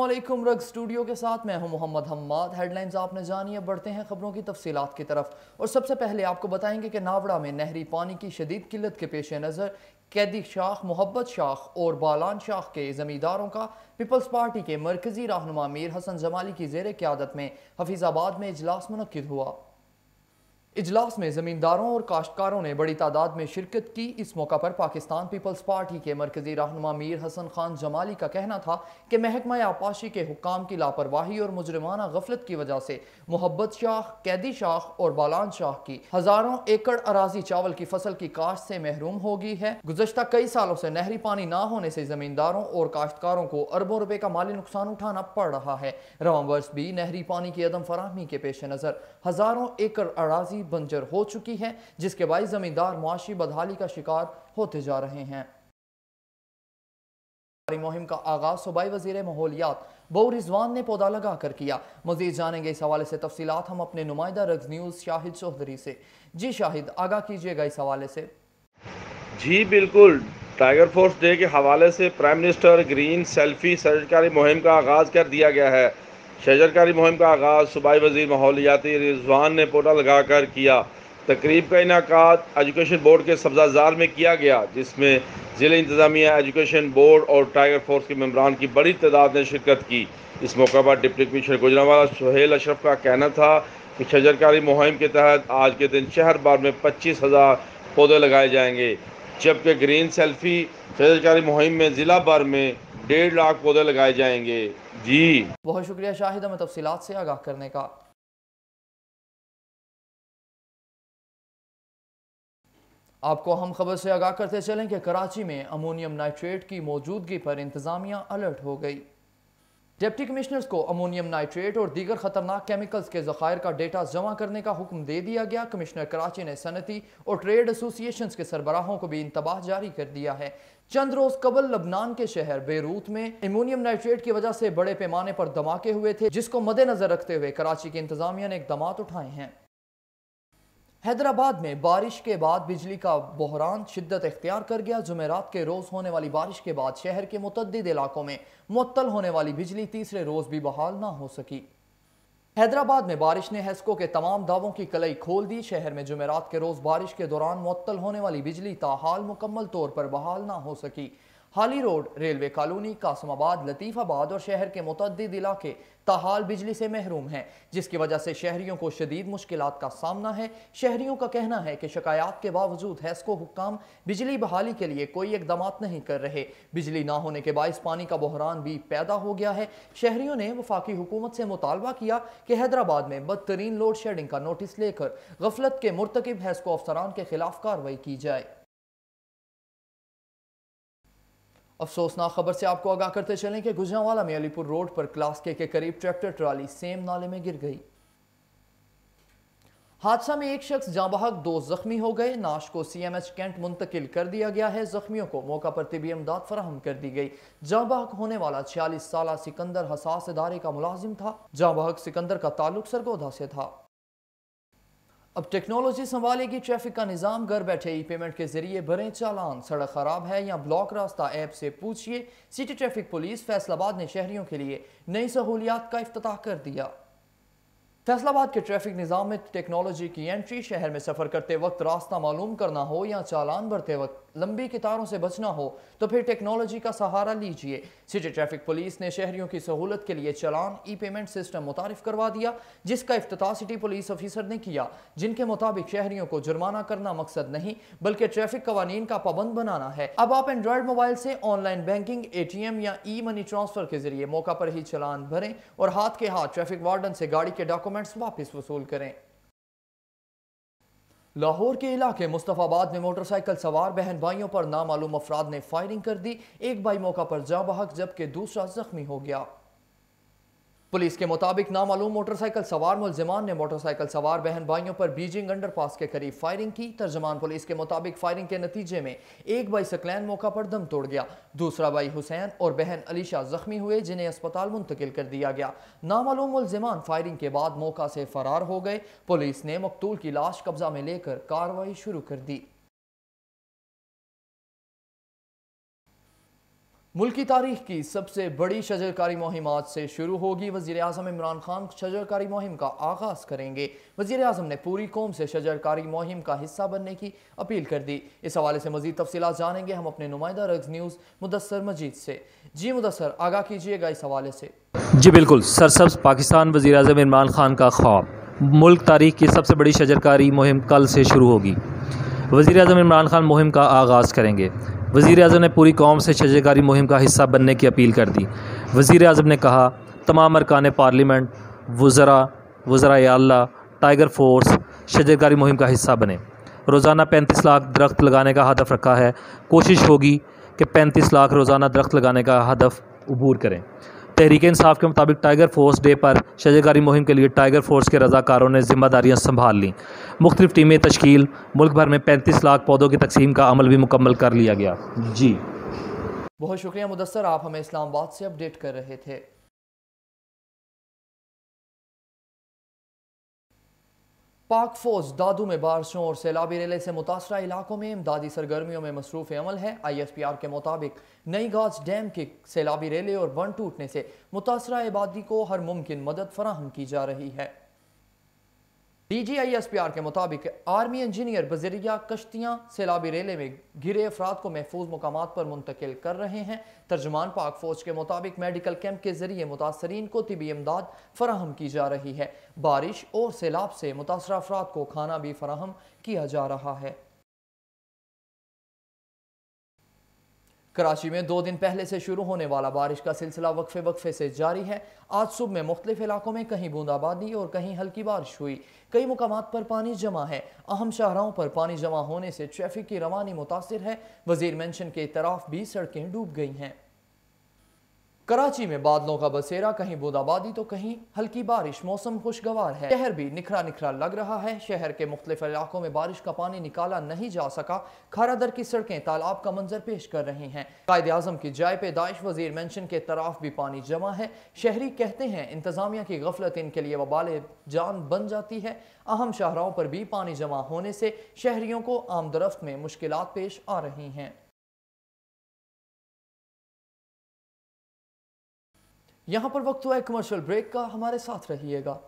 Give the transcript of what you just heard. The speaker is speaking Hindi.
असलम रग स्टूडियो के साथ मैं हूँ मोहम्मद हम्माद। हेडलाइंस आपने जानी है, बढ़ते हैं खबरों की तफसीलात की तरफ़। और सबसे पहले आपको बताएँगे कि नावड़ा में नहरी पानी की शदीद किल्लत के पेश नज़र, कैदी शाख मोहब्बत शाख और बालान शाख के ज़मींदारों का, पीपल्स पार्टी के मरकजी रहनुमा मीर हसन जमाली की जेर क्यादत में हफीज़ाबाद में इजलास मनद हुआ। इजलास में ज़मींदारों और काश्तकारों ने बड़ी तादाद में शिरकत की। इस मौका पर पाकिस्तान पीपल्स पार्टी के मरकजी रहनुमा मीर हसन खान जमाली का कहना था कि महकमा आपाशी के हुकाम की लापरवाही और मुजरमाना गफलत की वजह से मोहब्बत शाह, कैदी शाह और बालान शाह की हज़ारों एकड़ अराजी चावल की फ़सल की काश्त से महरूम हो गई है। गुजशत कई सालों से नहरी पानी ना होने से ज़मींदारों और काश्तकारों को अरबों रुपए का माली नुकसान उठाना पड़ रहा है। रवा वर्ष भी नहरी पानी की अदम फराहमी के पेश नज़र। हज़ारों एकड़ अराजी बंजर हो चुकी है, जिसके बाद जमींदार मुआशी बदहाली का शिकार होते जा रहे हैं। मुहिम का आगाज़ सूबाई वज़ीर माहौलियात बऊ रिजवान ने पौधा लगा कर किया। मजीद जानेंगे इस हवाले से तफसीत हम अपने नुमाइंदा रग न्यूज़ शाहिद चौधरी से। जी शाहिद आगाह कीजिएगा इस हवाले से। जी, बिल्कुल। टाइगर फोर्स डे के हवाले से प्राइम मिनिस्टर ग्रीन सेल्फी सरकारी मुहिम का आगाज़ कर दिया गया है। शजरकारी मुहिम का आगाज़ सूबाई वजी माहौलियाती रिजवान ने पोटा लगा कर किया। तकरीब का इनका एजुकेशन बोर्ड के सब्जाजार में किया गया, जिसमें ज़िले इंतज़ामिया एजुकेशन बोर्ड और टाइगर फोर्स के मम्बरान की बड़ी तादाद ने शिरकत की। इस मौका पर डिप्टी कमिश्नर गुजरावाला सुहेल अशरफ का कहना था कि शजरकारी मुहिम के तहत आज के दिन शहर भर में पच्चीस हज़ार पौधे लगाए जाएँगे, जबकि ग्रीन सेल्फी शजरकारी मुहिम में ज़िला भर में डेढ़ लाख पौधे लगाए जाएँगे। जी। बहुत शुक्रिया शाहिद, हमें तफसीत से आगाह करने का। आपको हम खबर से आगाह करते चलें कि कराची में अमोनियम नाइट्रेट की मौजूदगी पर इंतजामिया अलर्ट हो गई। डिप्टी कमिश्नर्स को अमोनियम नाइट्रेट और दीगर खतरनाक केमिकल्स के जखायर का डेटा जमा करने का हुक्म दे दिया गया। कमिश्नर कराची ने सनती और ट्रेड एसोसिएशन के सरबराहों को भी इंतबाह जारी कर दिया है। चंद रोज कबल लबनान के शहर बेरूत में अमोनियम नाइट्रेट की वजह से बड़े पैमाने पर धमाके हुए थे, जिसको मद्देनजर रखते हुए कराची के इंतजामिया ने इकदाम उठाए हैं। हैदराबाद में बारिश के बाद बिजली का बहरान शिद्दत इख्तियार कर गया। जुमेरात के रोज होने वाली बारिश के बाद शहर के मुतद इलाकों में मुतल होने वाली बिजली तीसरे रोज भी बहाल ना हो सकी। हैदराबाद में बारिश ने हेस्को के तमाम दावों की कलई खोल दी। शहर में जुमेरात के रोज बारिश के दौरान मुतल होने वाली बिजली ताहाल मुकम्मल तौर पर बहाल ना हो सकी। Hali road railway colony Qasimabad, Latifabad और शहर के मुतद इलाके ताहाल बिजली से महरूम हैं, जिसकी वजह से शहरियों को शदीद मुश्किल का सामना है। शहरियों का कहना है कि शिकायत के बावजूद हैस्को हुकाम बिजली बहाली के लिए कोई इकदाम नहीं कर रहे। बिजली ना होने के बायस पानी का बहरान भी पैदा हो गया है। शहरियों ने वफाकी हुकूमत से मुतालबा किया कि हैदराबाद में बदतरीन लोड शेडिंग का नोटिस लेकर गफलत के मुरतकब हैस्को अफसरान के खिलाफ कार्रवाई की जाए। अफसोसनाक खबर से आपको आगाह करते चलें कि गुजरावाला में अलीपुर रोड पर क्लास के, के करीब ट्रैक्टर ट्राली सेम नाले में गिर गई। हादसा में एक शख्स जाबहक दो जख्मी हो गए। नाश को सीएमएच कैंट मुंतकिल कर दिया गया है। जख्मियों को मौका पर तबी इमदाद फराहम कर दी गई। जाबहक होने वाला छियालीस साल सिकंदर हसास इदारे का मुलाजिम था। जाबहक सिकंदर का ताल्लुक सरगोधा से था। अब टेक्नोलॉजी संभालेगी ट्रैफ़िक का निज़ाम, घर बैठे ई पेमेंट के ज़रिए भरें चालान। सड़क खराब है या ब्लॉक रास्ता ऐप से पूछिए सिटी ट्रैफ़िक पुलिस फैसलाबाद ने शहरियों के लिए नई सहूलियात का अफ्ताह कर दिया। फैसलाबाद के ट्रैफ़िक निज़ाम में टेक्नोलॉजी की एंट्री शहर में सफ़र करते वक्त रास्ता मालूम करना हो या चालान भरते वक्त लंबी कतारों से बचना हो तो फिर टेक्नोलॉजी का सहारा लीजिए। सिटी ट्रैफ़िक पुलिस ने शहरियों की सहूलत के लिए चलान ई पेमेंट सिस्टम मुतारफ करवा दिया, जिसका अफ्ताह सिटी पुलिस ऑफिसर ने किया। जिनके मुताबिक शहरियों को जुर्माना करना मकसद नहीं, बल्कि ट्रैफ़िक कवानीन का पाबंद बनाना है। अब आप एंड्रॉयड मोबाइल से online banking A T M या ई मनी ट्रांसफ़र के ज़रिए मौका पर ही चलान भरें और हाथ के हाथ ट्रैफ़िक वार्डन से गाड़ी के डॉक्यूमेंट्स वापस वसूल करें। लाहौर के इलाके मुस्तफ़ाबाद में मोटरसाइकिल सवार बहन भाइयों पर नामालूम अफराद ने फायरिंग कर दी। एक भाई मौका पर जा बहक, जबकि दूसरा जख्मी हो गया। पुलिस के मुताबिक नामालूम मोटरसाइकिल सवार मुलजमान ने मोटरसाइकिल सवार बहन भाइयों पर बीजिंग अंडरपास के करीब फायरिंग की। तर्जमान पुलिस के मुताबिक फायरिंग के नतीजे में एक भाई सकलैन मौका पर दम तोड़ गया। दूसरा भाई हुसैन और बहन अलीशा जख्मी हुए, जिन्हें अस्पताल मुंतकिल कर दिया गया। नामालूम मुलजमान फायरिंग के बाद मौका से फरार हो गए। पुलिस ने मकतूल की लाश कब्जा में लेकर कार्रवाई शुरू कर दी। मुल्क तारीख की सबसे बड़ी शजरकारी मुहिम आज से शुरू होगी। वज़ीर अजम इमरान खान शजरकारी मुहिम का आगाज़ करेंगे। वज़ीर अजम ने पूरी कौम से शजरकारी मुहिम का हिस्सा बनने की अपील कर दी। इस हवाले से मजीद तफसी जानेंगे। हम अपने नुमाइंदा रग्स न्यूज़ मुदसर मजीद से। जी मुदसर आगाह कीजिएगा इस हवाले से। जी बिल्कुल, सरसब्ज पाकिस्तान वजी अजम इमरान खान का ख्वाब। मुल्क तारीख की सबसे बड़ी शजरकारी मुहिम कल से शुरू होगी। वज़ी अजम इमरान खान मुहिम का आगाज़ करेंगे। वज़ी अजम ने पूरी कौम से शजकारी मुहिम का हिस्सा बनने की अपील कर दी। वज़ी अजम ने कहा, तमाम अरकान पार्लियामेंट, वज़रा वज़रा अल्लाह, टाइगर फोर्स शजरकारी मुहिम का हिस्सा बने। रोज़ाना पैंतीस लाख दरख्त लगाने का हदफ रखा है। कोशिश होगी कि पैंतीस लाख रोज़ाना दरख्त लगाने का हदफ अबूर करें। तहरीक इंसाफ के मुताबिक टाइगर फोर्स डे पर शजरकारी मुहिम के लिए टाइगर फोर्स के रजाकारों ने जिम्मेदारियाँ संभाल लीं। मुख्तफ टीमें तश्कील मुल्क भर में पैंतीस लाख पौधों की तकसीम का अमल भी मुकम्मल कर लिया गया। जी। बहुत शुक्रिया मुदसर आप हमें इस्लामाबाद से अपडेट कर रहे थे। पाक फौज दादू में बारिशों और सैलाबी रेले से मुतासर इलाकों में इमदादी सरगर्मियों में मसरूफ़ अमल है। आई एस पी आर के मुताबिक नई गाज डैम के सैलाबी रेले और बन टूटने से मुतासर आबादी को हर मुमकिन मदद फराहम की जा रही है। डीजीआईएसपीआर के मुताबिक आर्मी इंजीनियर बजरिया कश्तियाँ सैलाबी रेले में घिरे अफराद को महफूज मकाम पर मुंतकिल कर रहे हैं। तर्जमान पाक फौज के मुताबिक मेडिकल कैंप के ज़रिए मुतासरीन को तबी इमदाद फराहम की जा रही है। बारिश और सैलाब से मुतासर अफराद को खाना भी फराहम किया जा रहा है। कराची में दो दिन पहले से शुरू होने वाला बारिश का सिलसिला वक्फे वक्फे से जारी है। आज सुबह में मुख्तलिफ़ इलाकों में कहीं बूंदाबांदी और कहीं हल्की बारिश हुई। कई मुकाम पर पानी जमा है। अहम शाहराहों पर पानी जमा होने से ट्रैफ़िक की रवानी मुतासर है। वज़ीर मैंशन के तरफ़ भी सड़कें डूब गई हैं। कराची में बादलों का बसेरा, कहीं बूंदाबादी तो कहीं हल्की बारिश। मौसम खुशगवार है। शहर भी निखरा निखरा लग रहा है। शहर के मुख्तलिफ़ इलाकों में बारिश का पानी निकाला नहीं जा सका। खारादर की सड़कें तालाब का मंजर पेश कर रही हैं। कायद आज़म की जाय पे दाइश वज़ीर मेंशन के तरफ़ भी पानी जमा है। शहरी कहते हैं, इंतजामिया की गफलत इनके लिए वबाल जान बन जाती है। अहम शाहराओं पर भी पानी जमा होने से शहरियों को आमदरफ्त में मुश्किल पेश आ रही हैं। यहाँ पर वक्त हुआ है कमर्शियल ब्रेक का हमारे साथ रहिएगा।